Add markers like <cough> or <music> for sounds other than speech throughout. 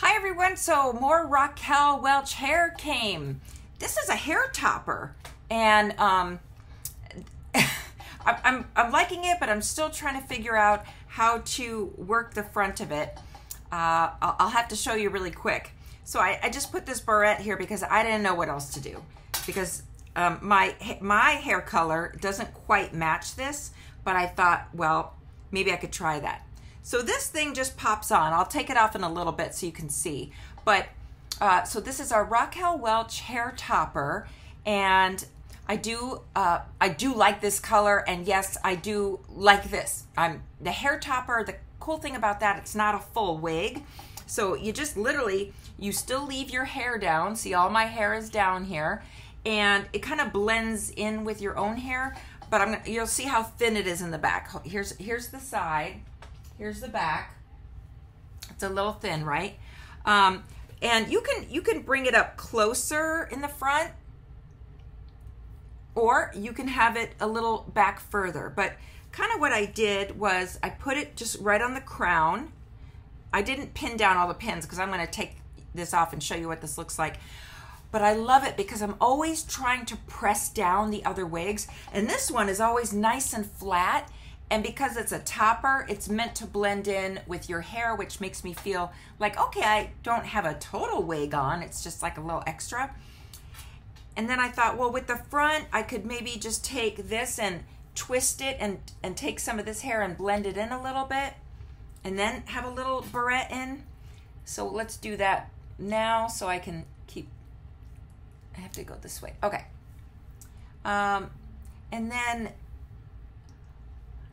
Hi everyone, so more Raquel Welch hair came. This is a hair topper and um, <laughs> I'm, I'm liking it, but I'm still trying to figure out how to work the front of it. Uh, I'll, have to show you really quick. So I, I, just put this barrette here because I didn't know what else to do because um, my, my hair color doesn't quite match this, but I thought, well, maybe I could try that. So this thing just pops on. I'll take it off in a little bit so you can see. But uh, so this is our Raquel Welch hair topper, and I do uh, I do like this color, and yes, I do like this. I'm the hair topper. The cool thing about that, it's not a full wig, so you just literally you still leave your hair down. See, all my hair is down here, and it kind of blends in with your own hair. But I'm you'll see how thin it is in the back. Here's here's the side Here's the back. It's a little thin, right? Um, and you can you can bring it up closer in the front or you can have it a little back further. But kind of what I did was I put it just right on the crown. I didn't pin down all the pins because I'm going to take this off and show you what this looks like. But I love it because I'm always trying to press down the other wigs. And this one is always nice and flat. And because it's a topper, it's meant to blend in with your hair, which makes me feel like, okay, I don't have a total wig on. It's just like a little extra. And then I thought, well, with the front, I could maybe just take this and twist it and, and take some of this hair and blend it in a little bit. And then have a little barrette in. So let's do that now so I can keep, I have to go this way. Okay. Um, and then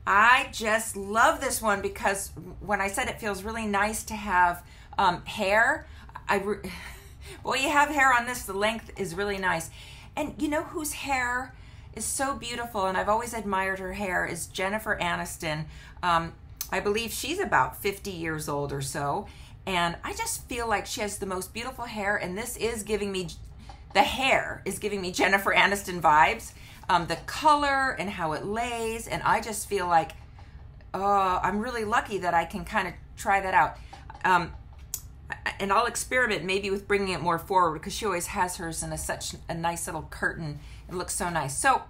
I just love this one because when I said it feels really nice to have um, hair, I re- <laughs> boy, you have hair on this. The length is really nice, and you know whose hair is so beautiful, and I've always admired her hair is Jennifer Aniston. Um, I believe she's about 50 years old or so, and I just feel like she has the most beautiful hair, and this is giving me the hair is giving me Jennifer Aniston vibes um, the color and how it lays. And I just feel like, oh, I'm really lucky that I can kind of try that out. Um, and I'll experiment maybe with bringing it more forward because she always has hers in a, such a nice little curtain. It looks so nice. So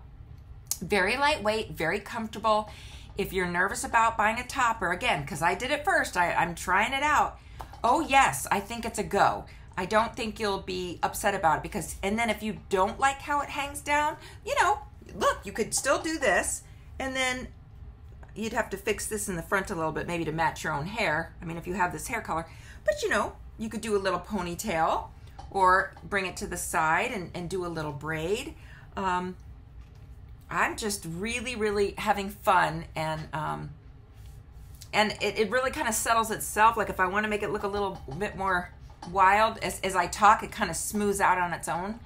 very lightweight, very comfortable. If you're nervous about buying a topper, again, because I did it first, I, I'm trying it out. Oh yes, I think it's a go. I don't think you'll be upset about it because, and then if you don't like how it hangs down, you know, look, you could still do this and then you'd have to fix this in the front a little bit, maybe to match your own hair. I mean, if you have this hair color, but you know, you could do a little ponytail or bring it to the side and, and do a little braid. Um, I'm just really, really having fun and, um, and it, it really kind of settles itself. Like if I want to make it look a little bit more wild. As, as I talk, it kind of smooths out on its own.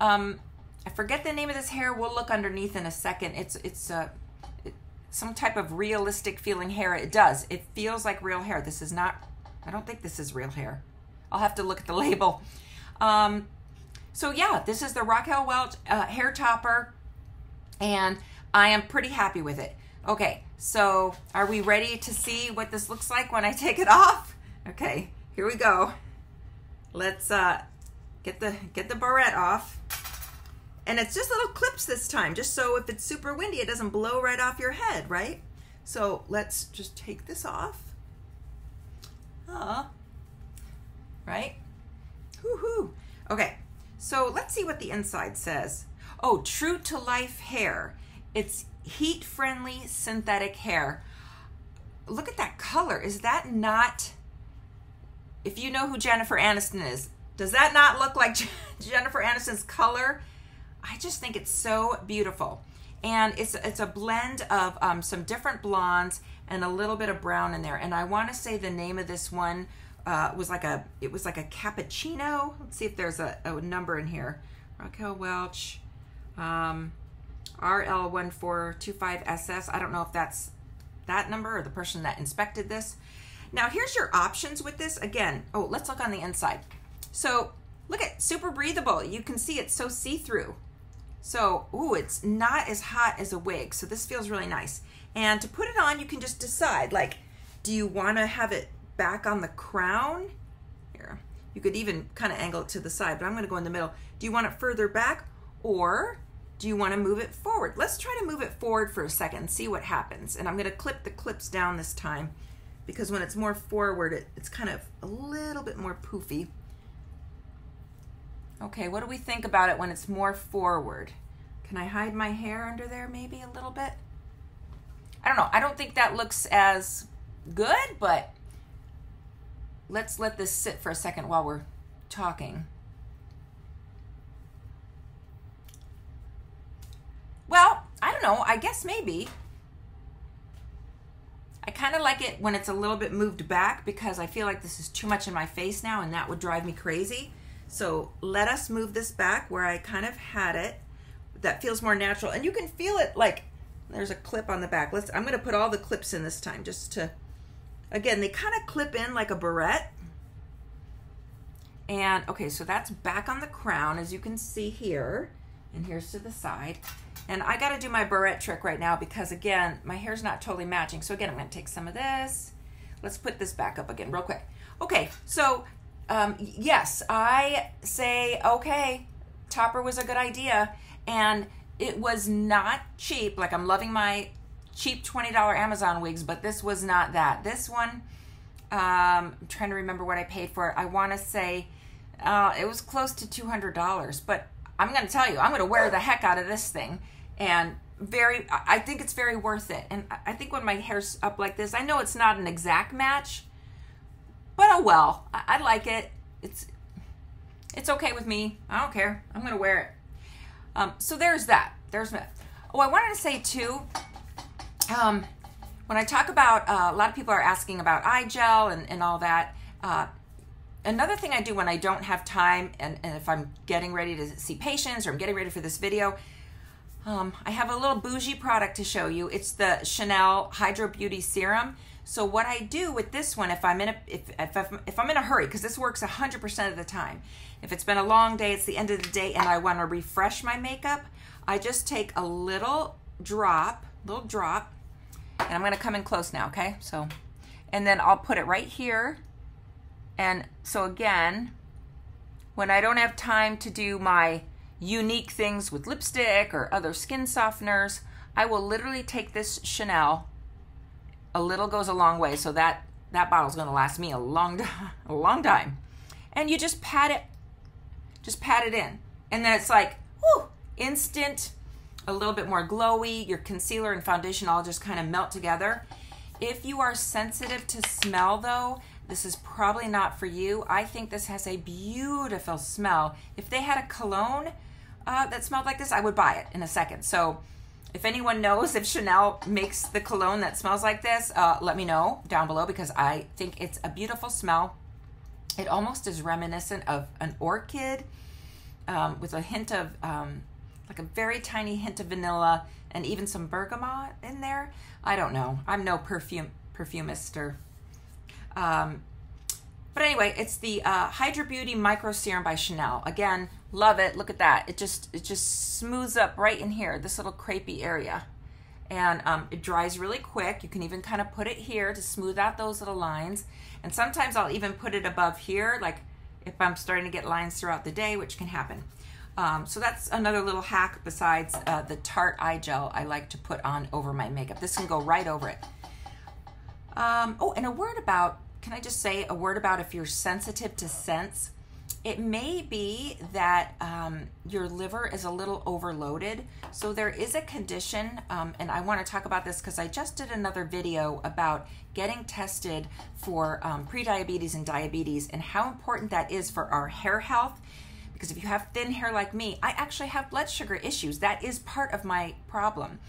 Um, I forget the name of this hair. We'll look underneath in a second. It's it's a it, some type of realistic feeling hair. It does. It feels like real hair. This is not. I don't think this is real hair. I'll have to look at the <laughs> label. Um, so yeah, this is the Raquel Welch uh, hair topper, and I am pretty happy with it. Okay, so are we ready to see what this looks like when I <laughs> take it off? Okay, here we go. Let's uh, get the get the barrette off. And it's just little clips this time, just so if it's super windy, it doesn't blow right off your head, right? So let's just take this off. Ah, right? Woohoo. Okay, so let's see what the inside says. Oh, true to life hair. It's heat friendly synthetic hair. Look at that color. Is that not if you know who Jennifer Aniston is, does that not look like <laughs> Jennifer Aniston's color? I just think it's so beautiful. And it's it's a blend of um, some different blondes and a little bit of brown in there. And I want to say the name of this one uh, was like a it was like a cappuccino. Let's see if there's a, a number in here. Raquel Welch, um, RL1425SS. I don't know if that's that number or the person that inspected this. Now here's your options with this. Again, oh, let's look on the inside. So look at super breathable. You can see it's so see-through. So, ooh, it's not as hot as a wig. So this feels really nice. And to put it on, you can just decide, like, do you want to have it back on the crown Here, You could even kind of angle it to the side, but I'm going to go in the middle. Do you want it further back or do you want to move it forward? Let's try to move it forward for a second and see what happens. And I'm going to clip the clips down this time because when it's more forward, it, it's kind of a little bit more poofy. Okay, what do we think about it when it's more forward? Can I hide my hair under there maybe a little bit? I don't know. I don't think that looks as good, but let's let this sit for a second while we're talking. Well, I don't know. I guess maybe. I kind of like it when it's a little bit moved back because I feel like this is too much in my face now and that would drive me crazy. So let us move this back where I kind of had it. That feels more natural. And you can feel it like there's a clip on the back. Let's I'm going to put all the clips in this time just to again, they kind of clip in like a barrette. And okay, so that's back on the crown as you can see here. And here's to the side. And I got to do my barrette trick right now because again, my hair's not totally matching. So again, I'm going to take some of this. Let's put this back up again real quick. Okay, so um, yes, I say, okay, topper was a good idea. And it was not cheap. Like I'm loving my cheap $20 Amazon wigs, but this was not that. This one, um, I'm trying to remember what I paid for it. I want to say uh, it was close to $200, but I'm going to tell you, I'm going to wear the heck out of this thing. And very, I think it's very worth it. And I think when my hair's up like this, I know it's not an exact match, but oh well, I, I like it. It's, it's okay with me. I don't care. I'm to wear it. Um, so there's that. There's that. Oh, I wanted to say too, um, when I talk about, uh, a lot of people are asking about eye gel and, and all that. Uh, another thing I do when I don't have time and, and if I'm getting ready to see patients or I'm getting ready for this video, um, I have a little bougie product to show you. It's the Chanel Hydra Beauty Serum. So what I do with this one, if I'm in a if if, if I'm in a hurry, because this works 100% of the time. If it's been a long day, it's the end of the day, and I want to refresh my makeup, I just take a little drop, little drop, and I'm going to come in close now, okay? So, and then I'll put it right here and so again, when I don't have time to do my unique things with lipstick or other skin softeners, I will literally take this Chanel. A little goes a long way, so that that bottle's going to last me a long <laughs> a long time. And you just pat it just pat it in. And then it's like, whoo, instant, a little bit more glowy. Your concealer and foundation all just kind of melt together. If you are sensitive to smell though, this is probably not for you. I think this has a beautiful smell. If they had a cologne uh, that smelled like this, I would buy it in a second. So if anyone knows if Chanel makes the cologne that smells like this, uh, let me know down below because I think it's a beautiful smell. It almost is reminiscent of an orchid um, with a hint of, um, like a very tiny hint of vanilla and even some bergamot in there. I don't know. I'm no perfume perfumist or um, but anyway, it's the uh, Hydra Beauty Micro Serum by Chanel. Again, love it. Look at that. It just it just smooths up right in here, this little crepey area. And um, it dries really quick. You can even kind of put it here to smooth out those little lines. And sometimes I'll even put it above here, like if I'm starting to get lines throughout the day, which can happen. Um, so that's another little hack besides uh, the Tarte eye gel I like to put on over my makeup. This can go right over it. Um, oh, and a word about can I just say a word about if you're sensitive to scents? It may be that um, your liver is a little overloaded. So there is a condition, um, and I want to talk about this because I just did another video about getting tested for um, prediabetes and diabetes and how important that is for our hair health. Because if you have thin hair like me, I actually have blood sugar issues. That is part of my problem.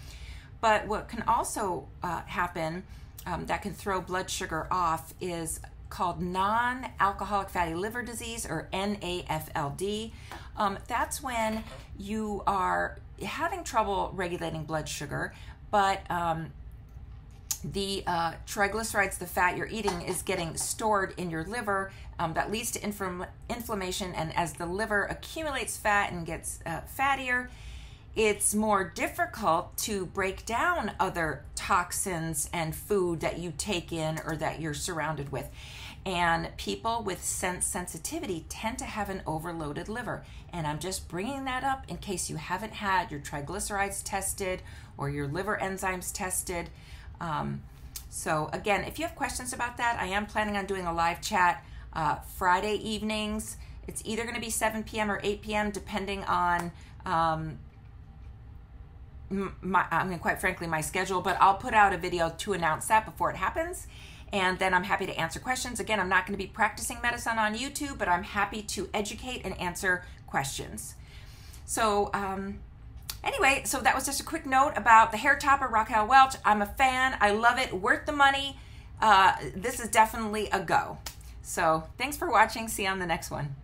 But what can also uh, happen um, that can throw blood sugar off is called non alcoholic fatty liver disease or NAFLD. Um, that's when you are having trouble regulating blood sugar, but um, the uh, triglycerides, the fat you're eating, is getting stored in your liver. Um, that leads to inflammation, and as the liver accumulates fat and gets uh, fattier, it's more difficult to break down other toxins and food that you take in or that you're surrounded with. And people with sense sensitivity tend to have an overloaded liver. And I'm just bringing that up in case you haven't had your triglycerides tested or your liver enzymes tested. Um, so, again, if you have questions about that, I am planning on doing a live chat uh, Friday evenings. It's either going to be 7 p.m. or 8 p.m., depending on. Um, my, I mean, quite frankly, my schedule, but I'll put out a video to announce that before it happens. And then I'm happy to answer questions. Again, I'm not going to be practicing medicine on YouTube, but I'm happy to educate and answer questions. So, um, anyway, so that was just a quick note about the hair topper Raquel Welch. I'm a fan. I love it. Worth the money. Uh, this is definitely a go. So, thanks for watching. See you on the next one.